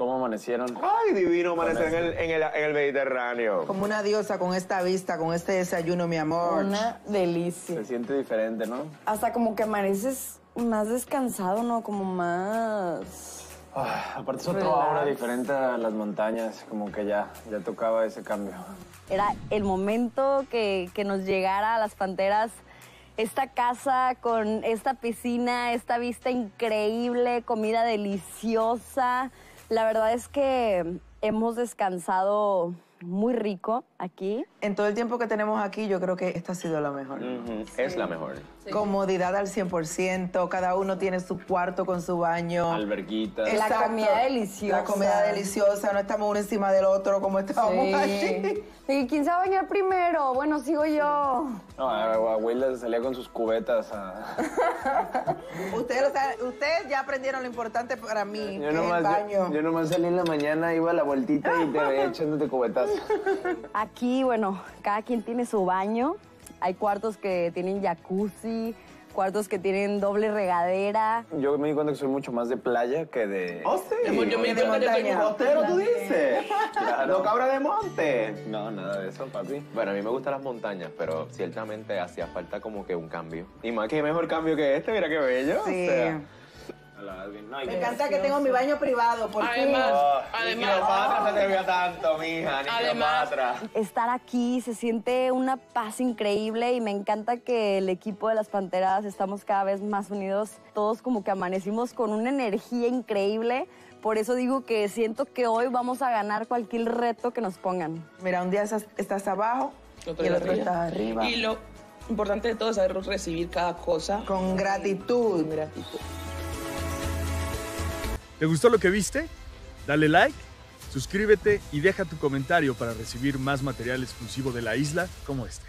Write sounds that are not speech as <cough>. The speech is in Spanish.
¿Cómo amanecieron? Ay, divino amanecer en el, en, el, en el Mediterráneo. Como una diosa con esta vista, con este desayuno, mi amor. Una delicia. Se siente diferente, ¿no? Hasta como que amaneces más descansado, ¿no? Como más... Ah, aparte es otra aura diferente a las montañas, como que ya, ya tocaba ese cambio. Era el momento que, que nos llegara a las Panteras esta casa con esta piscina, esta vista increíble, comida deliciosa. La verdad es que hemos descansado muy rico aquí. En todo el tiempo que tenemos aquí, yo creo que esta ha sido la mejor. Es la mejor. Comodidad al 100%, cada uno tiene su cuarto con su baño. Alberguitas. La comida deliciosa. La comida deliciosa, no estamos uno encima del otro como estábamos allí. ¿Y quién se va a bañar primero? Bueno, sigo yo. No, a- a Will salía con sus cubetas a... <laughs> Ustedes, lo saben- ustedes ya aprendieron lo importante para mí, Yo nomás, el baño. yo, yo nomás salí en la mañana, iba a la vueltita y te veía echándote cubetas. Aquí, bueno, cada quien tiene su baño. Hay cuartos que tienen jacuzzi, cuartos que tienen doble regadera. Yo me di cuenta que soy mucho más de playa que de... Oh, sí. Yo me di cuenta que tengo Costero, tú dices. Claro. No cabra de monte. No, nada de eso, papi. Bueno, a mí me gustan las montañas, pero ciertamente hacía falta como que un cambio. Y más que mejor cambio que este, mira qué bello. Sí. O sea, No, Me encanta que tengo mi baño privado, por fin. Además, oh, además, Cleopatra se tanto, mija, ni Además- Cleopatra. Estar aquí se siente una paz increíble y me encanta que el equipo de las Panteras estamos cada vez más unidos. Todos como que amanecimos con una energía increíble. Por eso digo que siento que hoy vamos a ganar cualquier reto que nos pongan. Mira, un día estás, estás abajo y el otro está arriba. Y lo importante de todo es saber recibir cada cosa Con gratitud. con gratitud. ¿Te gustó lo que viste? Dale like, suscríbete y deja tu comentario para recibir más material exclusivo de la isla como este.